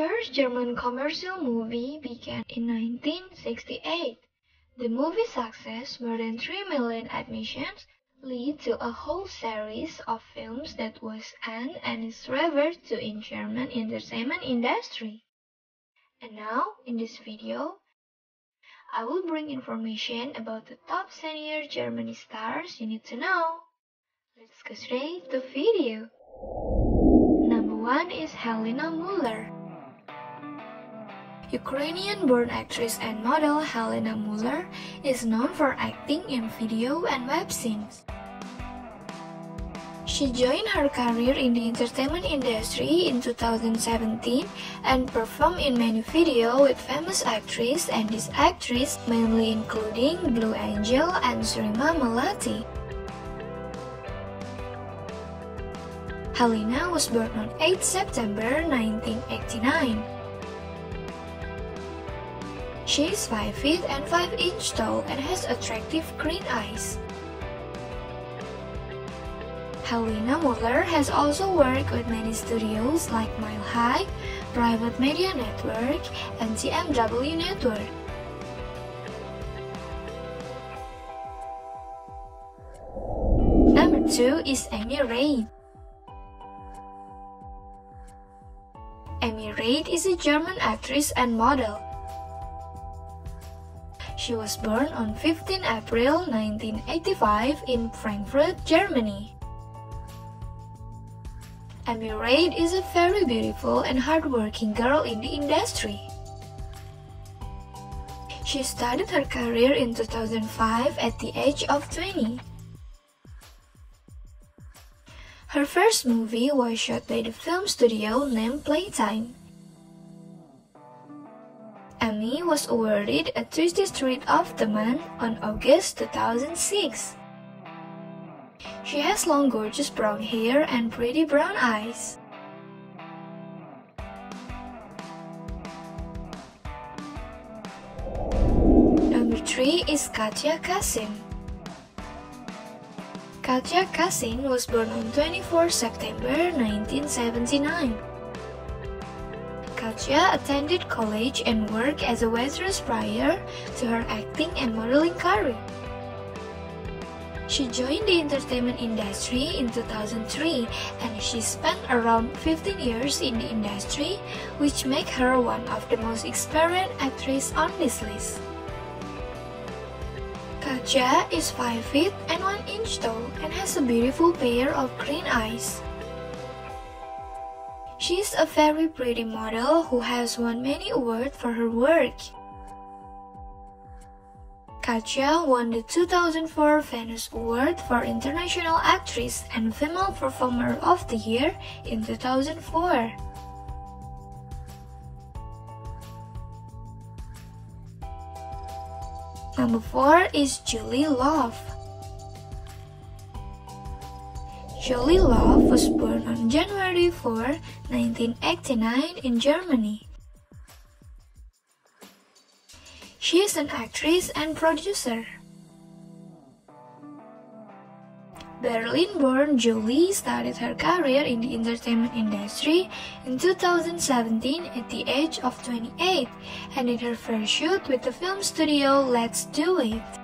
first German commercial movie began in 1968. The movie's success, more than 3 million admissions, led to a whole series of films that was an and is revered to in German entertainment industry. And now, in this video, I will bring information about the top senior Germany stars you need to know. Let's go straight to video. Number 1 is Helena Muller. Ukrainian-born actress and model Helena Muller is known for acting in video and web scenes. She joined her career in the entertainment industry in 2017 and performed in many videos with famous actresses and this actress mainly including Blue Angel and Surima Malati. Helena was born on 8 September 1989. She is 5 feet and 5 inch tall and has attractive green eyes. Helena Muller has also worked with many studios like Mile High, Private Media Network, and TMW Network. Number 2 is Amy Reid. Amy Reid is a German actress and model. She was born on 15 April 1985 in Frankfurt, Germany. Amy is a very beautiful and hardworking girl in the industry. She started her career in 2005 at the age of 20. Her first movie was shot by the film studio named Playtime. Amy was awarded a Twistys Treat of the Month on August 2006. She has long gorgeous brown hair and pretty brown eyes. Number 3 is Katja Kassin. Katja Kassin was born on 24 September 1979. Katja attended college and worked as a waitress prior to her acting and modeling career. She joined the entertainment industry in 2003 and she spent around 15 years in the industry, which make her one of the most experienced actresses on this list. Katja is 5 feet and 1 inch tall and has a beautiful pair of green eyes. She's a very pretty model who has won many awards for her work. Katja won the 2004 Venus Award for International Actress and Female Performer of the Year in 2004. Number 4 is Julie Love. Julie Love was born on January 4, 1989 in Germany. She is an actress and producer. Berlin-born Julie started her career in the entertainment industry in 2017 at the age of 28 and did her first shoot with the film studio Let's Do It.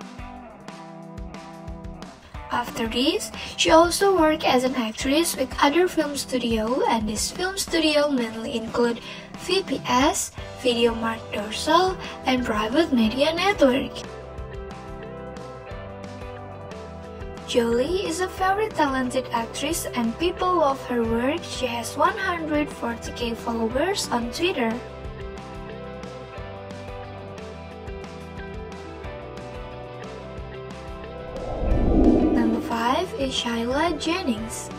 After this, she also worked as an actress with other film studios and this film studio mainly include VPS, Video Marc Dorcel, and Private Media Network. Jolie is a very talented actress and people love her work. She has 140k followers on Twitter. Is Shyla Jennings.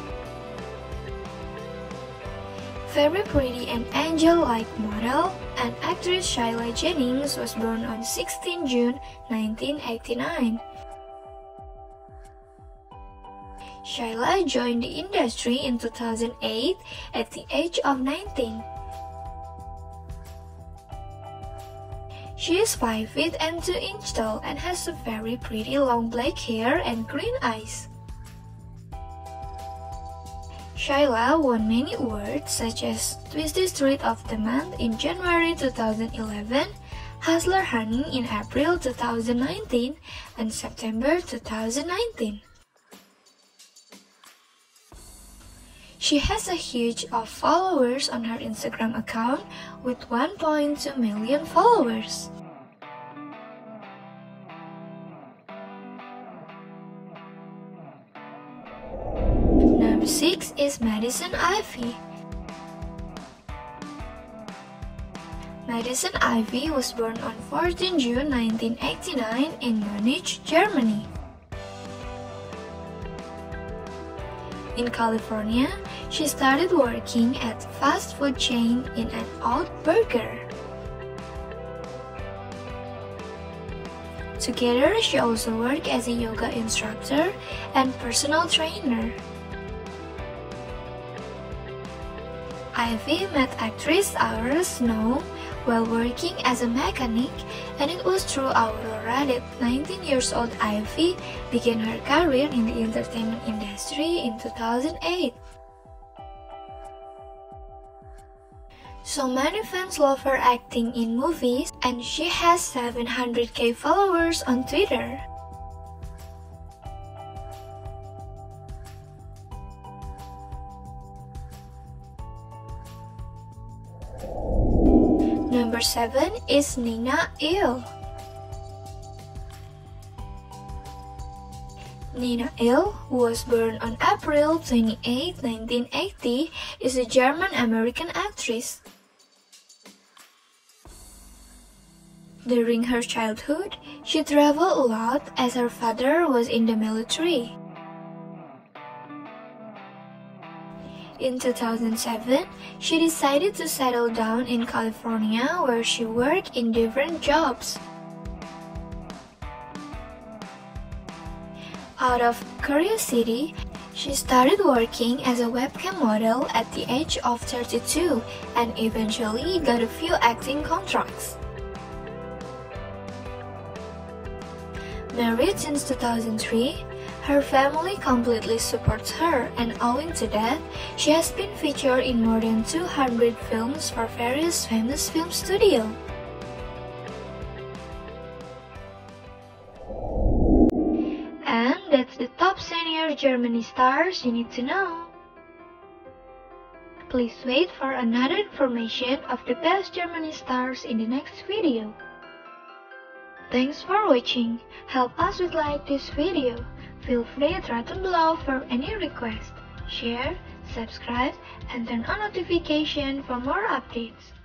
Very pretty and angel-like model and actress Shyla Jennings was born on 16 June 1989. Shyla joined the industry in 2008 at the age of 19. She is 5 feet and 2 inch tall and has a very pretty long black hair and green eyes. Shyla won many awards such as Twistys Treat of the Month in January 2011, Hustler Honey in April 2019, and September 2019. She has a huge of followers on her Instagram account with 1.2 million followers. 6 is Madison Ivy. Madison Ivy was born on 14 June 1989 in Munich, Germany. In California, she started working at fast food chain in an old burger. Together, she also worked as a yoga instructor and personal trainer. Ivy met actress Aurora Snow while working as a mechanic, and it was through Aurora that 19 years old Ivy began her career in the entertainment industry in 2008. So many fans love her acting in movies, and she has 700k followers on Twitter. Number 7 is Nina Elle. Nina Elle, who was born on April 28, 1980, is a German-American actress. During her childhood, she traveled a lot as her father was in the military. In 2007, she decided to settle down in California where she worked in different jobs. Out of curiosity, she started working as a webcam model at the age of 32 and eventually got a few acting contracts. Married since 2003, her family completely supports her and owing to that, she has been featured in more than 200 films for various famous film studios. And that's the top senior Germany stars you need to know. Please wait for another information of the best Germany stars in the next video. Thanks for watching. Help us with like this video. Feel free to write below for any request. Share, subscribe, and turn on notification for more updates.